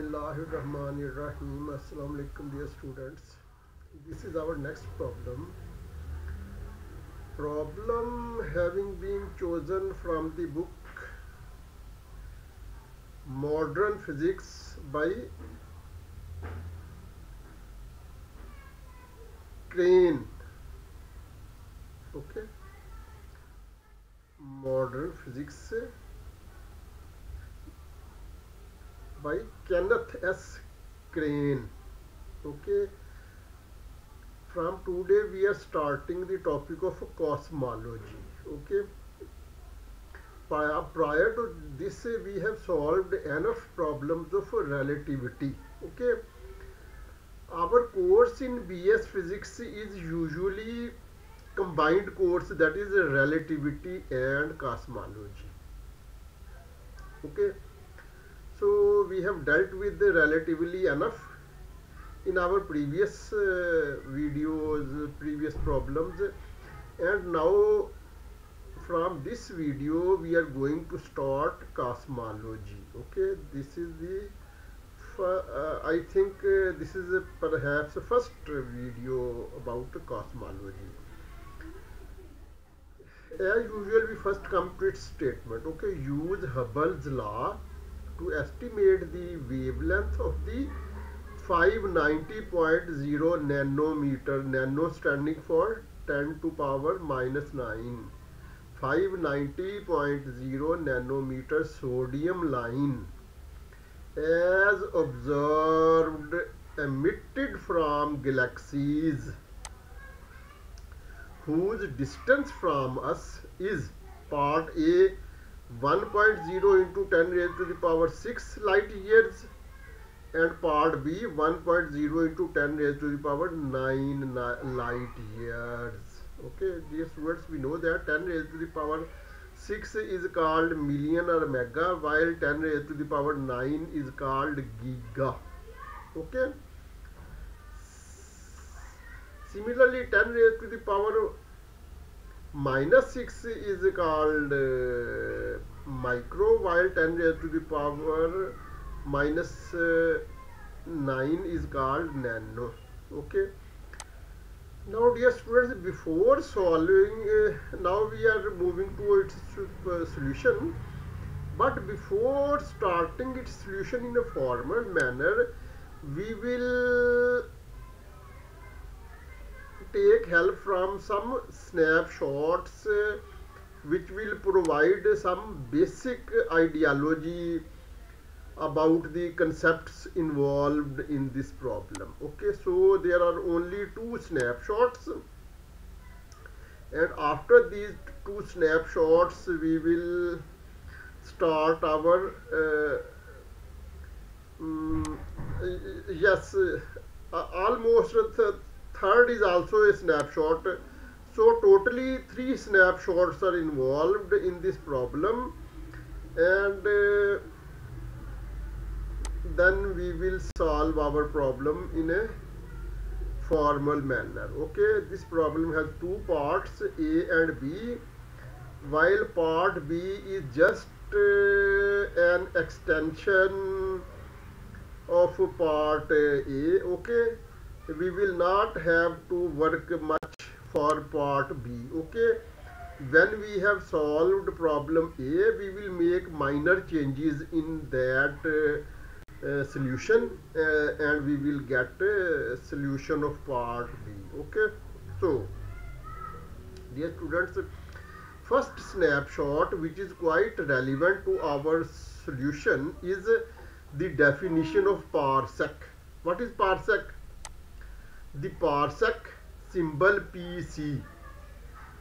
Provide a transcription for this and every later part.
Bismillahirrahmanirrahim. Assalamu alaikum dear students. This is our next problem. Problem having been chosen from the book Modern Physics by Crane. Okay. Modern Physics by Kenneth S. Krane. Okay. From today we are starting the topic of cosmology. Okay. Prior to this we have solved enough problems of relativity. Okay. Our course in BS Physics is usually combined course that is relativity and cosmology. Okay so we have dealt with relativity enough in our previous uh, videos previous problems. And now from this video we are going to start cosmology. Okay this is the uh, I think uh, this is a, perhaps the first video about cosmology. As usual we first come to its statement. Okay use Hubble's law to estimate the wavelength of the 590.0 nanometer nano standing for 10 to power minus 9 590.0 nanometer sodium line. As observed emitted from galaxies whose distance from us is part A 1.0 into 10 raised to the power 6 light years and part B 1.0 into 10 raised to the power 9 light years. Okay dear students we know that 10 raised to the power 6 is called million or mega while 10 raised to the power 9 is called giga. Okay? Similarly 10 raised to the power minus 6 is called uh, micro while 10 raised to the power minus, uh, 9 is called nano. Okay. Now dear students before solving uh, now we are moving to its uh, solution. But before starting its solution in a formal manner we will take help from some snapshots uh, which will provide some basic ideology about the concepts involved in this problem. Okay so there are only two snapshots. And after these two snapshots we will start our uh, um, yes uh, almost third is also a snapshot. So totally three snapshots are involved in this problem. And uh, then we will solve our problem in a formal manner. Okay this problem has two parts a and b. While part b is just uh, an extension of part a okay we will not have to work much for part B okay? When we have solved problem A we will make minor changes in that uh, uh, solution uh, and we will get a solution of part B okay? So dear students first snapshot which is quite relevant to our solution is the definition of parsec. What is parsec the parsec symbol PC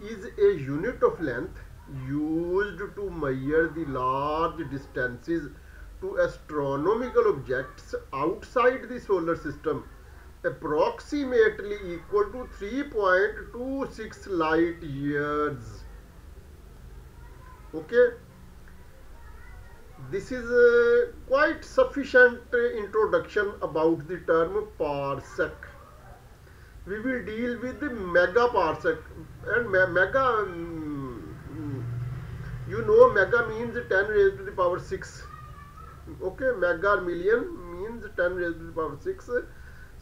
is a unit of length used to measure the large distances to astronomical objects outside the solar system approximately equal to 3.26 light years. Okay? This is a quite sufficient introduction about the term parsec we will deal with the megaparsec and me mega um, you know mega means 10 raised to the power 6 okay mega million means 10 raised to the power 6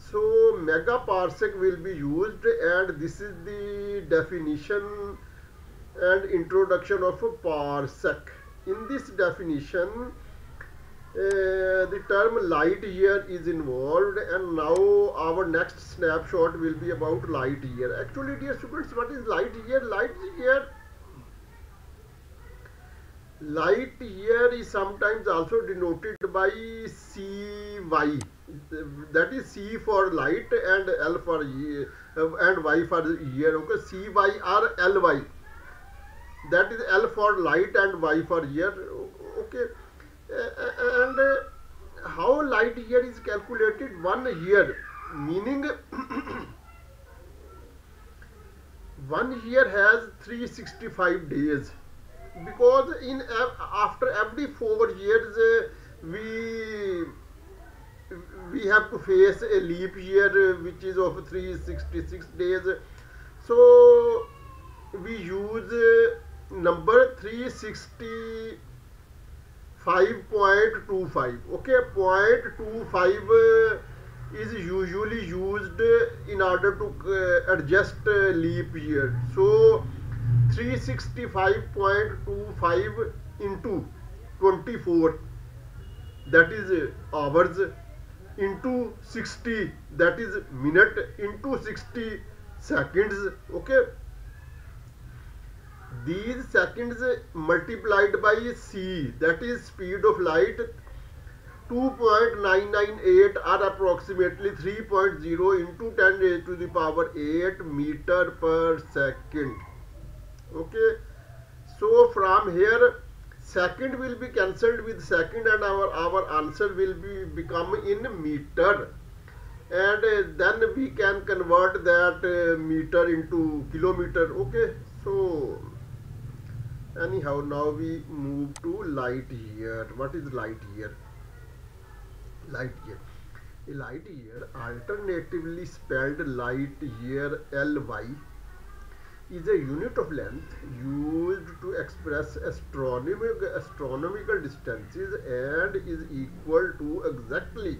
so mega parsec will be used and this is the definition and introduction of a parsec. In this definition uh, the term light year is involved and now our next snapshot will be about light year. Actually dear students what is light year? Light year light year is sometimes also denoted by cy that is c for light and l for year uh, and y for year okay? Cy or ly that is l for light and y for year okay and uh, how light year is calculated? One year. Meaning one year has 365 days. Because in after every four years uh, we we have to face a leap year uh, which is of 366 days. So we use uh, number 365.25 okay 0.25 uh, is usually used in order to uh, adjust uh, leap year. So 365.25 into 24 that is hours into 60 that is minute into 60 seconds. Okay these seconds multiplied by c that is speed of light 2.998 are approximately 3.0 into 10 raised to the power 8 meter per second. Okay? So from here second will be cancelled with second and our our answer will be become in meter. And uh, then we can convert that uh, meter into kilometer. Okay? So anyhow now we move to light year what is light year light year light year alternatively spelled light year ly is a unit of length used to express astronomical, astronomical distances and is equal to exactly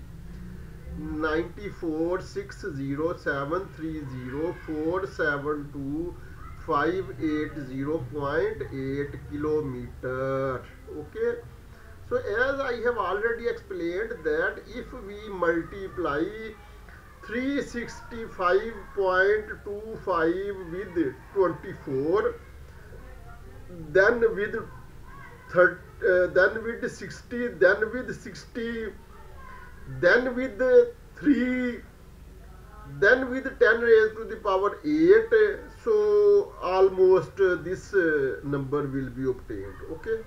9460730472.580.8 kilometer. Okay? So as i have already explained that if we multiply 365.25 with 24 then with third, uh, then with 60 then with 60 then with 3 then with 10 raised to the power 8 so almost uh, this uh, number will be obtained okay?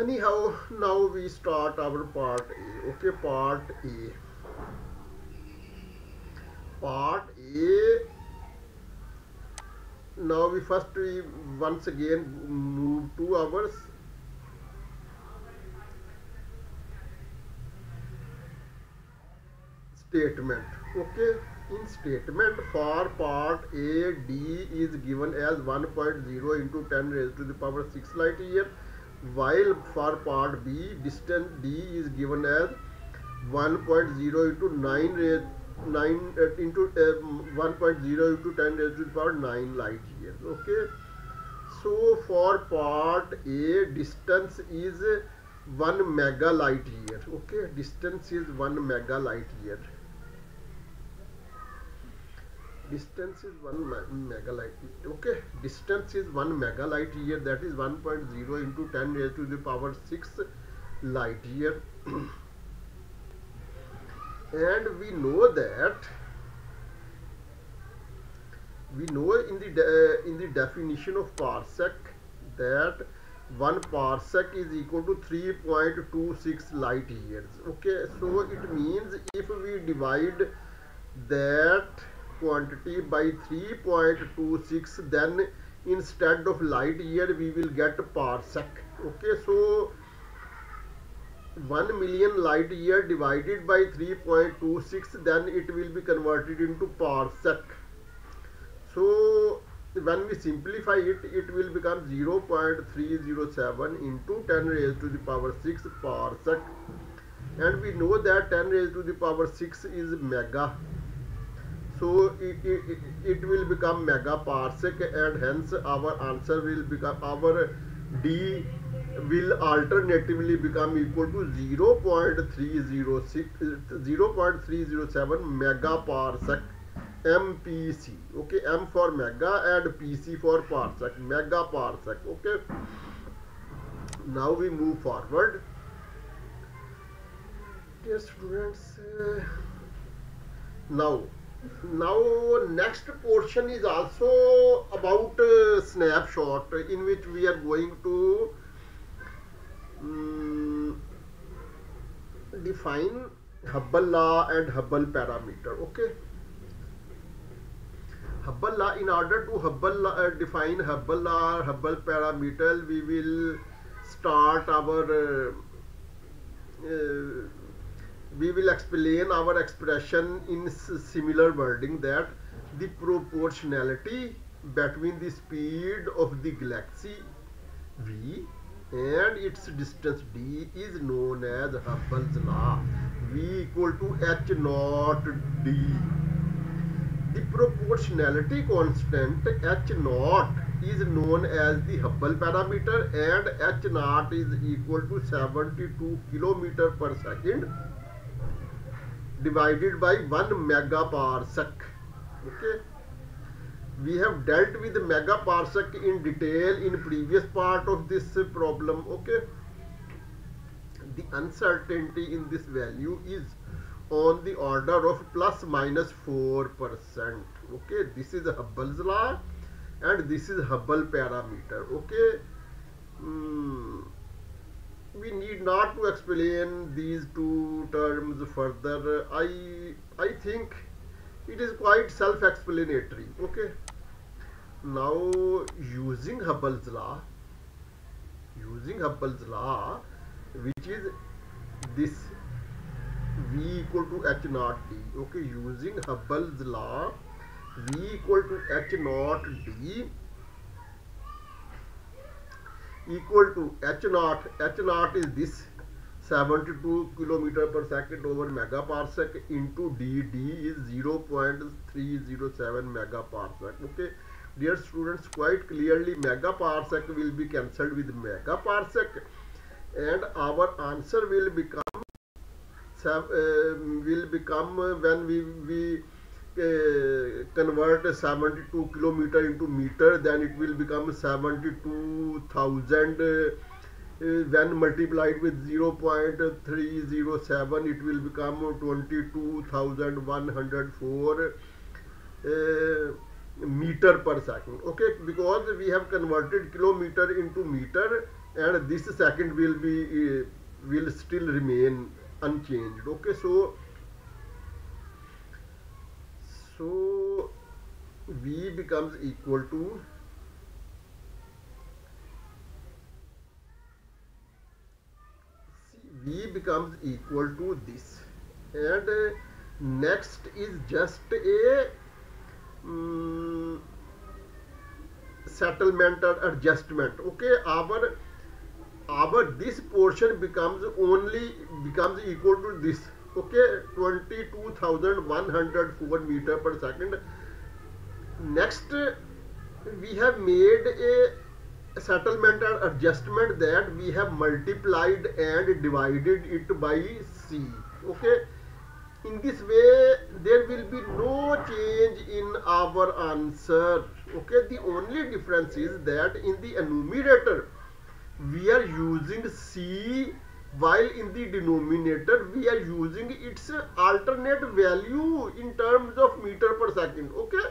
Anyhow now we start our part a okay? Part a. Part A. Now we first we once again move to our statement okay in statement for part A D is given as 1.0 into 10 raised to the power 6 light year while for part B distance D is given as 1.0 into 9 raised 9 uh, into uh, 1.0 into 10 raised to the power 9 light years okay so for part a distance is 1 mega light year okay distance is 1 mega light year distance is 1 mega light okay distance is 1 mega light year that is 1.0 into 10 raised to the power 6 light year and we know that we know in the in the definition of parsec that one parsec is equal to 3.26 light years. Okay so it means if we divide that quantity by 3.26 then instead of light year we will get parsec. Okay so 1 million light year divided by 3.26 then it will be converted into parsec. So when we simplify it it will become 0.307 into 10 raised to the power 6 parsec. And we know that 10 raised to the power 6 is mega so it, it, it will become mega parsec and hence our answer will become our d will alternatively become equal to 0 0.306 0 0.307 mega parsec mpc okay m for mega and pc for parsec mega parsec okay now we move forward dear students uh, now now next portion is also about uh, snapshot in which we are going to um, define Hubble law and Hubble parameter okay? Hubble law in order to Hubble law, uh, define Hubble law Hubble parameter we will start our uh, uh, we will explain our expression in similar wording that the proportionality between the speed of the galaxy v and its distance d is known as Hubble's law. V equal to h naught d. The proportionality constant h naught is known as the Hubble parameter and h naught is equal to 72 kilometer per second divided by 1 megaparsec. Okay? We have dealt with megaparsec in detail in previous part of this problem okay? The uncertainty in this value is on the order of plus minus 4 percent okay? This is Hubble's law and this is Hubble parameter okay? Mm we need not to explain these two terms further. I i think it is quite self-explanatory okay? Now using hubble's law using hubble's law which is this v equal to h naught d okay? Using hubble's law v equal to h naught d equal to h naught h naught is this 72 kilometer per second over megaparsec into d d is 0.307 megaparsec okay dear students quite clearly megaparsec will be cancelled with megaparsec and our answer will become uh, will become when we we uh, convert 72 kilometer into meter then it will become 72,000 uh, when multiplied with 0.307 it will become 22,104 uh, meter per second. Okay because we have converted kilometer into meter and this second will be uh, will still remain unchanged. Okay so so v becomes equal to v becomes equal to this. And uh, next is just a um, settlement or adjustment. Okay our our this portion becomes only becomes equal to this okay 22104 meter per second. Next we have made a settlement or adjustment that we have multiplied and divided it by c. Okay? In this way there will be no change in our answer. Okay? The only difference is that in the enumerator we are using c while in the denominator we are using its alternate value in terms of meter per second okay?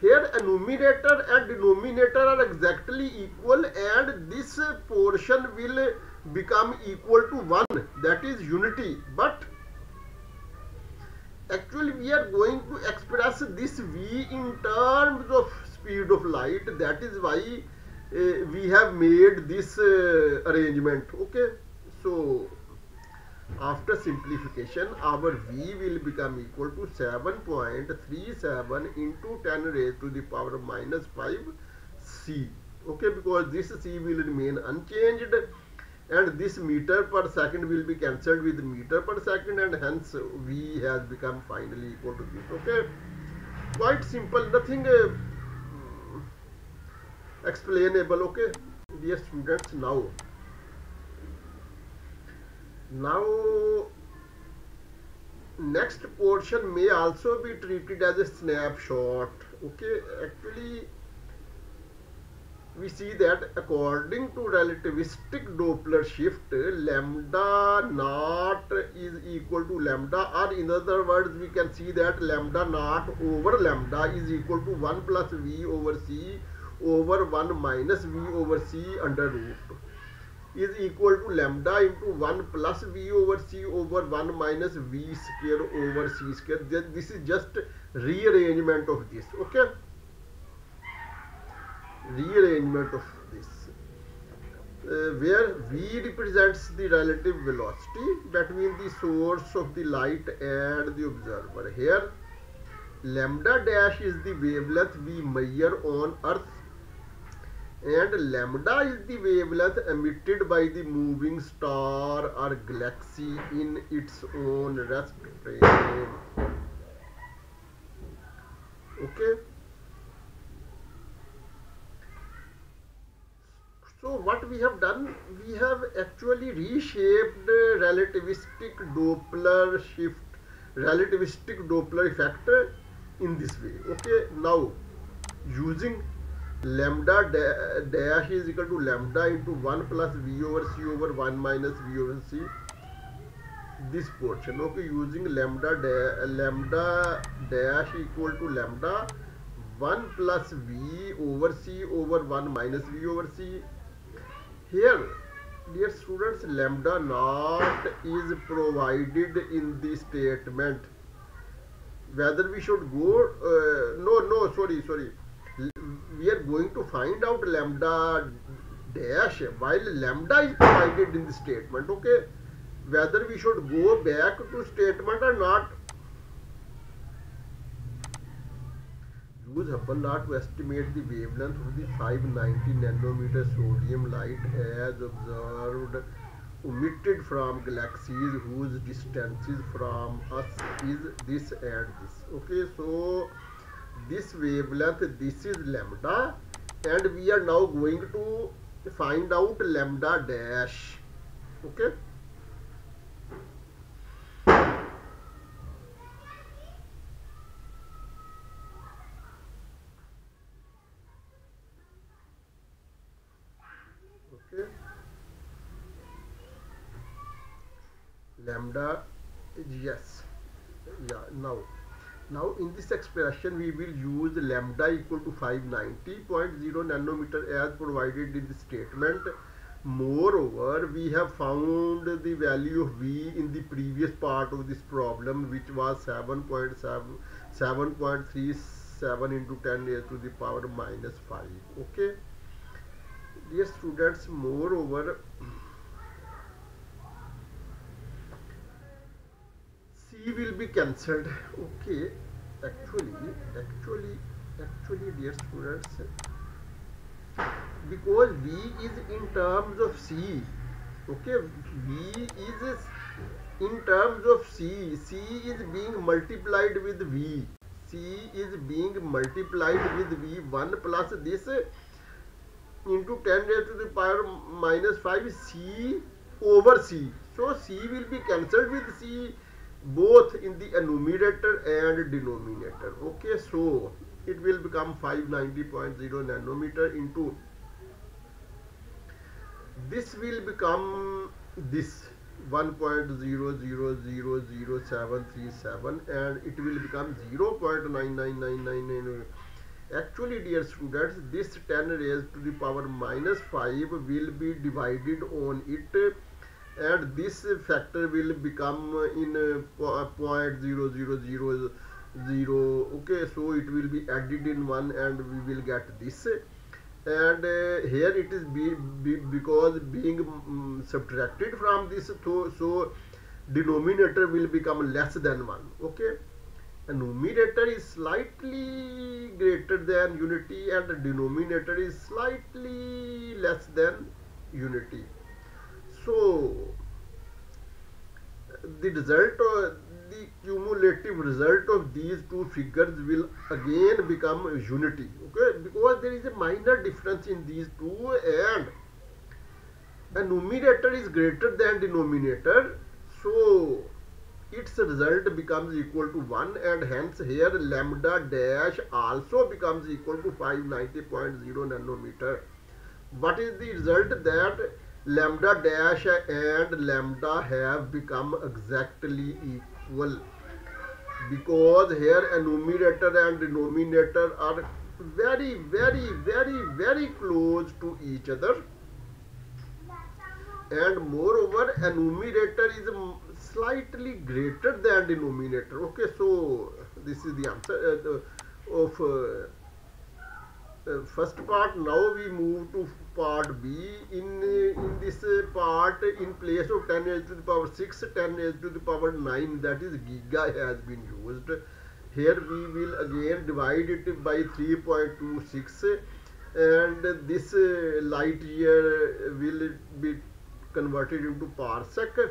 Here numerator and denominator are exactly equal and this portion will become equal to 1 that is unity. But actually we are going to express this v in terms of speed of light. That is why uh, we have made this uh, arrangement okay so after simplification our v will become equal to 7.37 into 10 raised to the power of minus 5 c okay because this c will remain unchanged and this meter per second will be cancelled with meter per second and hence v has become finally equal to this okay quite simple nothing uh, explainable okay dear students now now next portion may also be treated as a snapshot. Okay actually we see that according to relativistic Doppler shift lambda naught is equal to lambda or in other words we can see that lambda naught over lambda is equal to 1 plus v over c over 1 minus v over c under root is equal to lambda into 1 plus v over c over 1 minus v square over c square. This is just rearrangement of this okay? Rearrangement of this uh, where v represents the relative velocity. Between the source of the light and the observer. Here lambda dash is the wavelength we measure on earth and lambda is the wavelength emitted by the moving star or galaxy in its own rest frame. Okay? So what we have done we have actually reshaped relativistic doppler shift relativistic doppler effect in this way. Okay? Now using lambda dash is equal to lambda into 1 plus v over c over 1 minus v over c this portion okay using lambda da lambda dash equal to lambda 1 plus v over c over 1 minus v over c here dear students lambda naught is provided in the statement whether we should go uh, no no sorry sorry we are going to find out lambda dash while lambda is provided in the statement okay? Whether we should go back to statement or not. Use Hubble law to estimate the wavelength of the 590 nanometer sodium light as observed emitted from galaxies whose distances from us is this and this okay? So this wavelength this is lambda and we are now going to find out lambda dash okay? Okay. Lambda yes. Yeah now now in this expression we will use lambda equal to 590.0 nanometer as provided in the statement. Moreover we have found the value of v in the previous part of this problem which was 7.7 7.37 into 10 raised to the power minus 5 okay? Dear students moreover will be cancelled. Okay. Actually actually actually dear students because v is in terms of c. Okay. V is in terms of c. C is being multiplied with v. C is being multiplied with v. 1 plus this into 10 raised to the power minus 5 c over c. So c will be cancelled with c both in the numerator and denominator. Okay so it will become 590.0 nanometer into this will become this 1.000737 and it will become 0.99999 actually dear students this 10 raised to the power minus 5 will be divided on it and this factor will become in uh, point zero zero zero zero. Okay so it will be added in one and we will get this. And uh, here it is be, be because being um, subtracted from this so, so denominator will become less than 1 okay? A numerator is slightly greater than unity and denominator is slightly less than unity so the result of the cumulative result of these two figures will again become unity okay? Because there is a minor difference in these two and the numerator is greater than denominator. So its result becomes equal to 1 and hence here lambda dash also becomes equal to 590.0 nanometer. What is the result that lambda dash and lambda have become exactly equal. Because here a numerator and denominator are very very very very close to each other. And moreover a numerator is slightly greater than denominator. Okay so this is the answer uh, of uh, uh, first part now we move to part b. In in this part in place of 10 raised to the power 6 10 raised to the power 9 that is giga has been used. Here we will again divide it by 3.26 and this light year will be converted into parsec. uh,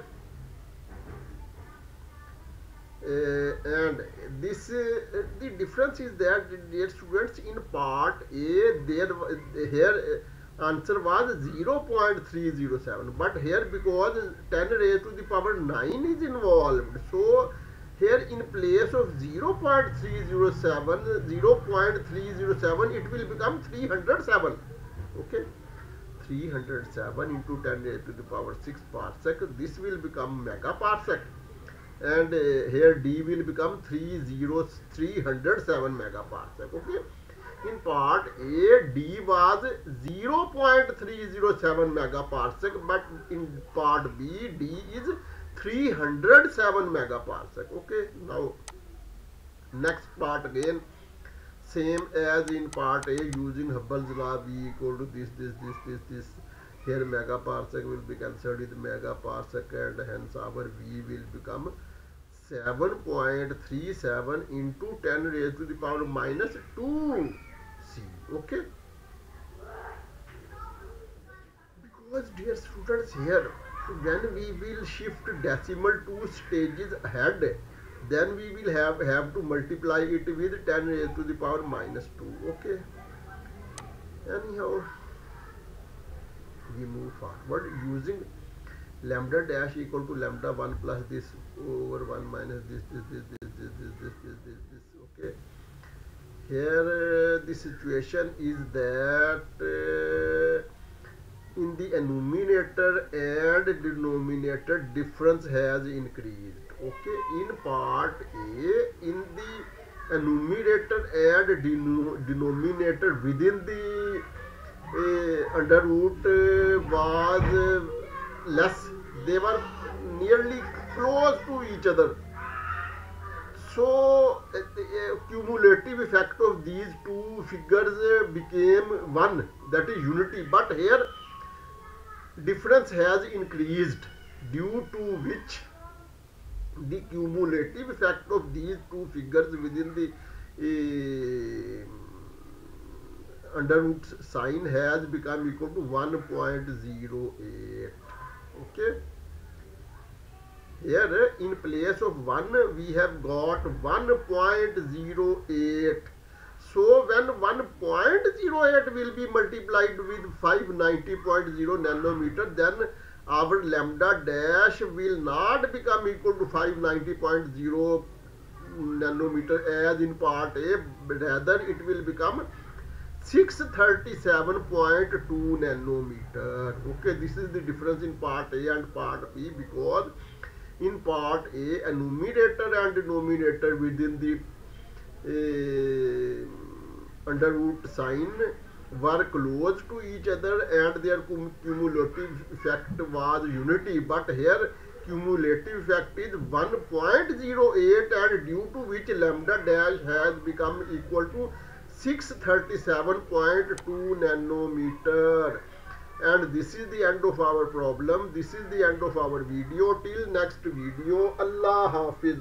and this uh, the difference is that dear students in part a there here uh, answer was 0.307 but here because 10 raised to the power 9 is involved. So here in place of 0.307 0.307 it will become 307 okay? 307 into 10 raised to the power 6 parsec this will become megaparsec and uh, here d will become 30 307 megaparsec okay in part a d was 0.307 megaparsec but in part b d is 307 megaparsec okay now next part again same as in part A using Hubble's law V equal to this, this, this, this, this. Here megaparsec will be cancelled with megaparsec and hence our V will become 7.37 into 10 raised to the power minus 2 C. Okay? Because dear students here, when we will shift decimal two stages ahead, then we will have have to multiply it with 10 raised to the power minus 2 okay anyhow we move forward using lambda dash equal to lambda 1 plus this over 1 minus this this this this this this this this, this, this okay here uh, the situation is that uh, in the numerator and denominator difference has increased okay in part a in the numerator and denominator within the uh, uh, uh, less they were nearly close to each other so uh, cumulative effect of these two figures uh, became one that is unity but here difference has increased due to which the cumulative effect of these two figures within the under root sign has become equal to 1.08 okay? Here in place of 1 we have got 1.08 so when 1.08 will be multiplied with 590.0 nanometer then our lambda dash will not become equal to 590.0 nanometer as in part A. Rather it will become 637.2 nanometer. Okay this is the difference in part A and part B because in part A a numerator and denominator within the uh, under root sign were close to each other and their cumulative effect was unity. But here cumulative effect is 1.08 and due to which lambda dash has become equal to 637.2 nanometer. And this is the end of our problem. This is the end of our video. Till next video allah hafiz